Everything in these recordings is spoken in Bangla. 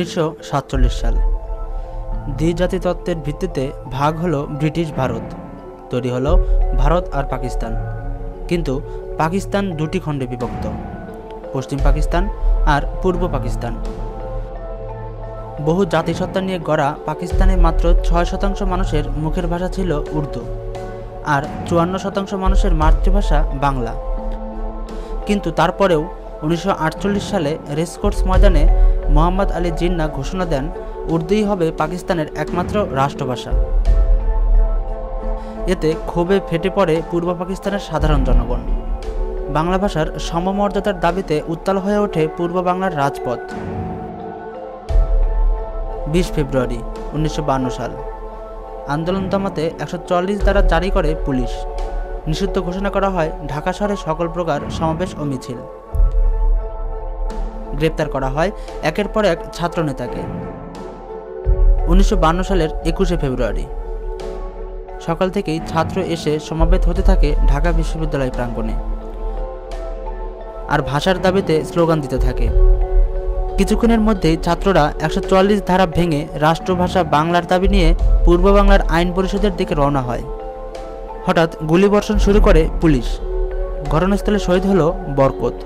উনিশশো সাতচল্লিশ সাল। দ্বিজাতি তত্ত্বের ভিত্তিতে ভাগ হলো ব্রিটিশ ভারত, তৈরি হলো ভারত আর পাকিস্তান। কিন্তু পাকিস্তান দুটি খণ্ডে বিভক্ত, পশ্চিম পাকিস্তান আর পূর্ব পাকিস্তান। বহু জাতিসত্তা নিয়ে গড়া পাকিস্তানে মাত্র ছয় শতাংশ মানুষের মুখের ভাষা ছিল উর্দু আর চুয়ান্ন শতাংশ মানুষের মাতৃভাষা বাংলা। কিন্তু তারপরেও উনিশশো আটচল্লিশ সালে রেসকোর্স ময়দানে মোহাম্মদ আলী জিন্না ঘোষণা দেন, উর্দুই হবে পাকিস্তানের একমাত্র রাষ্ট্রভাষা। এতে ক্ষোভে ফেটে পড়ে পূর্ব পাকিস্তানের সাধারণ জনগণ। বাংলা ভাষার সমমর্যাদার দাবিতে উত্তাল হয়ে ওঠে পূর্ব বাংলার রাজপথ। বিশ ফেব্রুয়ারি উনিশশো সাল। আন্দোলন দমাতে একশো দ্বারা জারি করে পুলিশ। নিষিদ্ধ ঘোষণা করা হয় ঢাকা শহরে সকল প্রকার সমাবেশ ও মিছিল। গ্রেপ্তার করা হয় একের পর এক ছাত্রনেতাকে। উনিশশো সালের একুশে ফেব্রুয়ারি। সকাল থেকেই ছাত্র এসে সমাবেত হতে থাকে ঢাকা বিশ্ববিদ্যালয় প্রাঙ্গণে। আর ভাষার দাবিতে স্লোগান দিতে থাকে। কিছুক্ষণের মধ্যেই ছাত্ররা একশো চুয়াল্লিশ ধারা ভেঙে রাষ্ট্রভাষা বাংলার দাবি নিয়ে পূর্ব বাংলার আইন পরিষদের দিকে রওনা হয়। হঠাৎ গুলিবর্ষণ শুরু করে পুলিশ। ঘটনাস্থলে শহীদ হল বরকত,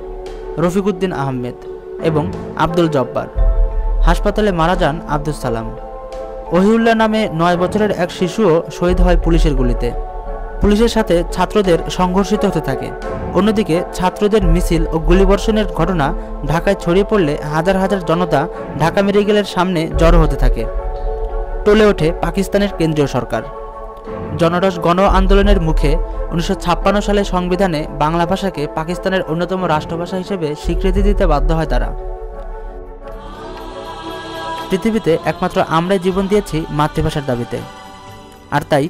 রফিকুদ্দিন আহমেদ। এবং আব্দুল জব্বার। হাসপাতালে মারা যান আব্দুল সালাম। ওহিউল্লাহ নামে নয় বছরের এক শিশুও শহীদ হয় পুলিশের গুলিতে। পুলিশের সাথে ছাত্রদের সংঘর্ষিত হতে থাকে। অন্যদিকে ছাত্রদের মিছিল ও গুলিবর্ষণের ঘটনা ঢাকায় ছড়িয়ে পড়লে হাজার হাজার জনতা ঢাকা মেডিকেলের সামনে জড়ো হতে থাকে। টলে ওঠে পাকিস্তানের কেন্দ্রীয় সরকার। জনরস গণ আন্দোলনের মুখে উনিশশো সালে সংবিধানে বাংলা ভাষাকে পাকিস্তানের অন্যতম রাষ্ট্রভাষা হিসেবে স্বীকৃতি দিতে বাধ্য হয় তারা। পৃথিবীতে একমাত্র আমরাই জীবন দিয়েছি মাতৃভাষার দাবিতে। আর তাই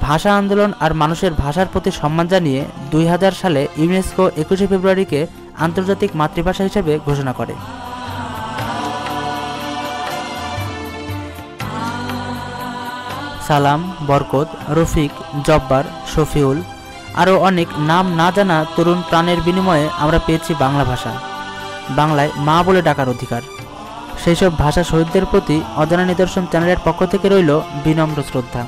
ভাষা আন্দোলন আর মানুষের ভাষার প্রতি সম্মান জানিয়ে দুই হাজার সালে ইউনেস্কো একুশে ফেব্রুয়ারিকে আন্তর্জাতিক মাতৃভাষা হিসেবে ঘোষণা করে। সালাম, বরকত, রফিক, জব্বার, শফিউল, আরও অনেক নাম না জানা তরুণ প্রাণের বিনিময়ে আমরা পেয়েছি বাংলা ভাষা। বাংলায় মা বলে ডাকার অধিকার। সেই সব ভাষা শহীদদের প্রতি অজানা নিদর্শন চ্যানেলের পক্ষ থেকে রইল বিনম্র শ্রদ্ধা।